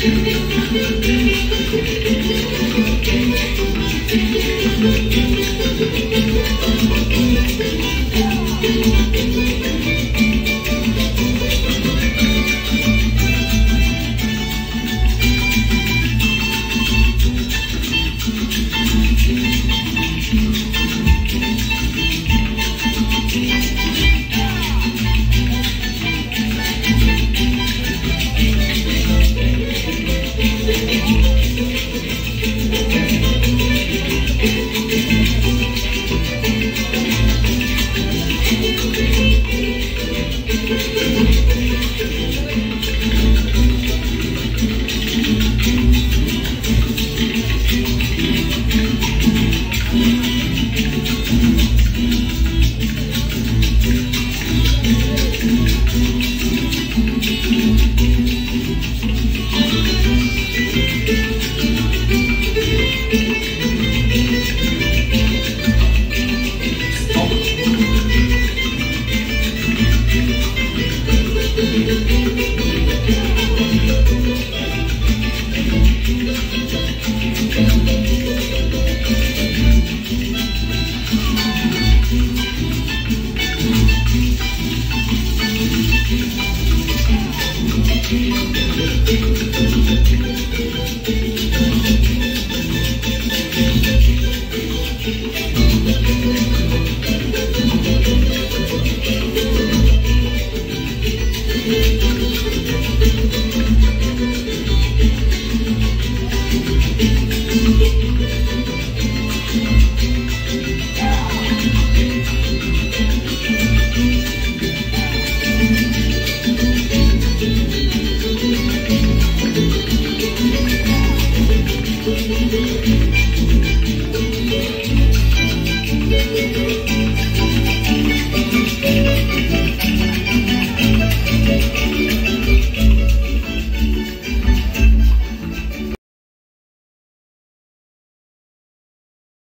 you.